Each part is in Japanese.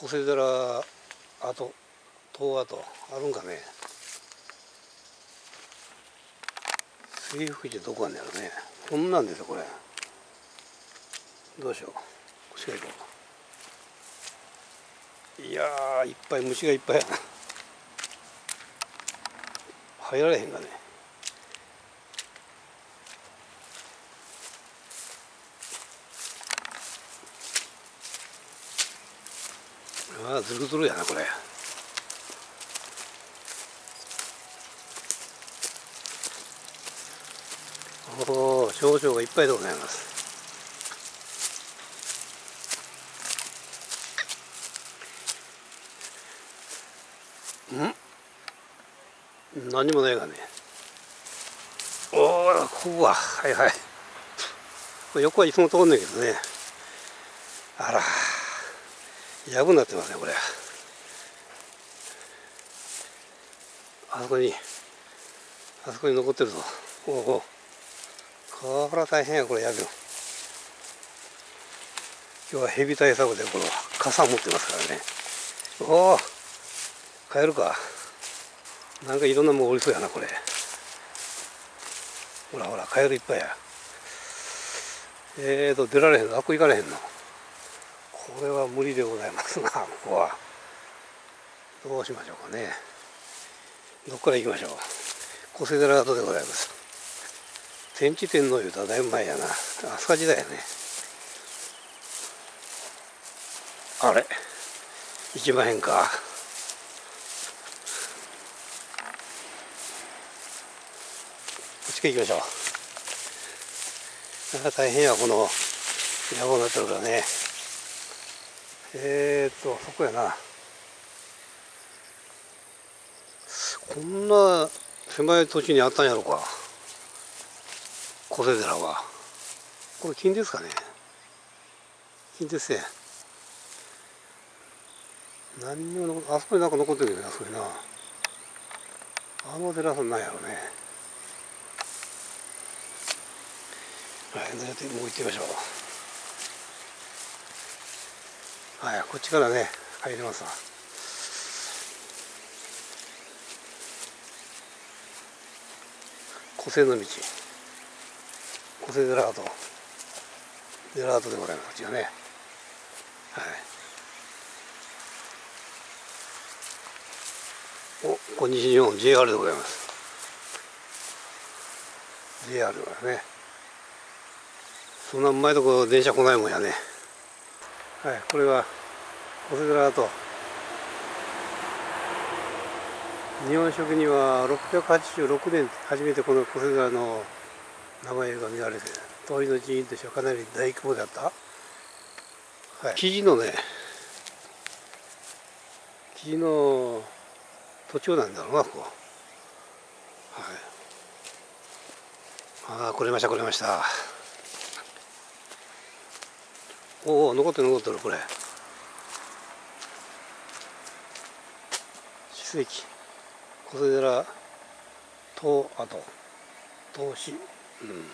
小瀬寺あと遠跡あるんかね。水福寺どこあんねやろね。こんなんですよこれ。どうしよう。こっちから行こう。いやーいっぱい虫がいっぱい入られへんがね。ああずるずるやなこれ。おお少々がいっぱいでございます。ん？何もないがね。おおここははいはい。横はいつも通んねんけどね。あら。やぶになってますねこれ。あそこにあそこに残ってるぞ。おおこれは大変やこれやぶ。今日は蛇対策でこの傘持ってますからね。おお帰るか。なんかいろんなもんおりそうやなこれ。ほらほらカエルいっぱいや。えーと出られへんの。あっこ行かれへんの。これは無理でございますなここは。どうしましょうかね。どっから行きましょう。小瀬寺跡でございます。天智天皇言うたらだいぶ前やな。飛鳥時代やね。あれ？行きまへんか。こっちから行きましょう。あ大変やこの野望になってるからねえー、っとそこやな。こんな狭い土地にあったんやろか。小瀬寺は。これ金ですかね。金ですね。何にも残あそこになんか残ってるよねあそこにな。あの寺さんなんやろね。はいもう行ってみましょう。はいこっちからね入れますわ。小瀬の道。小瀬寺跡。寺跡でございますこっちがね。はい。おこん西日本 JR でございます。JR がねそんなうまいとこ電車来ないもんやね。はいこれは小瀬寺跡日本書紀には686年初めてこの小瀬寺の名前が見られて通りの寺院としてはかなり大規模であった、はい、記事のね記事の途中なんだろうなここ。はい。ああ来れました来れました。おお残ってる残ってるこれ。史跡小瀬寺塔跡。塔子うん。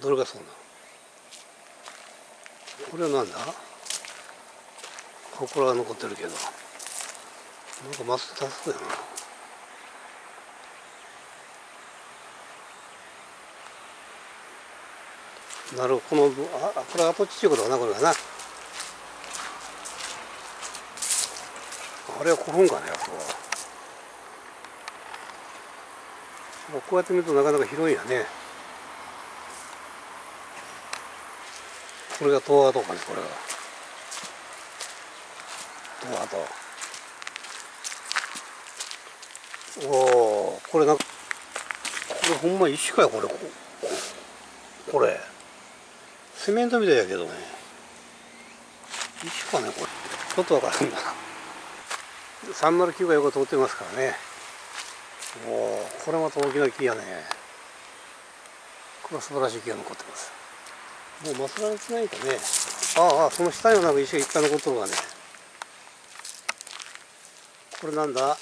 どれがそうなこれはなんだ？ここらは残ってるけど。なんかマスターそうやな。なるほど。このあこれ跡地っていうことかなこれがな。あれは古墳かねあそこは。こうやって見るとなかなか広いやね。これが東亜とかねこれが東亜と。おおこれなんかこれほんま石かよこれ。これ。セメントみたいやけどね。石かねこれ。ちょっとわからんな。309がよく通ってますからね。おおこれまた大きな木やね。これは素晴らしい木が残ってます。もうまさられてないかね。ああその下にもなんか石がいっぱい残ってるわね。これなんだ？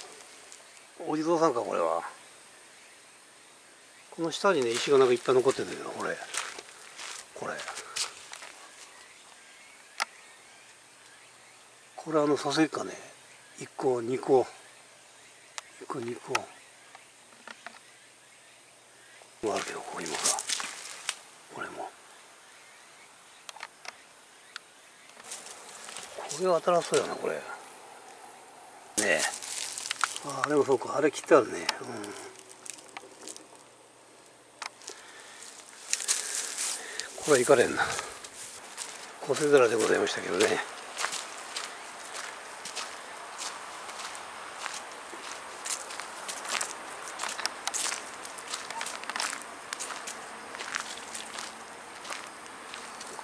お地蔵さんかこれは。この下にね石がなんかいっぱい残ってるんだけどこれ。これ。これあの蘇生かね。1個2個1個2個あるけどここにもさこれも。これは新しそうやなこれ。ねえ。ああでもそうか。あれ切ってあるね。うん。これはいかれんな。小瀬皿でございましたけどね。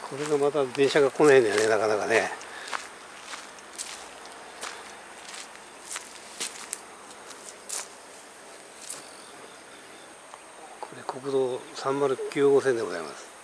これがまた電車が来ないんだよねなかなかね。これ国道309号線でございます。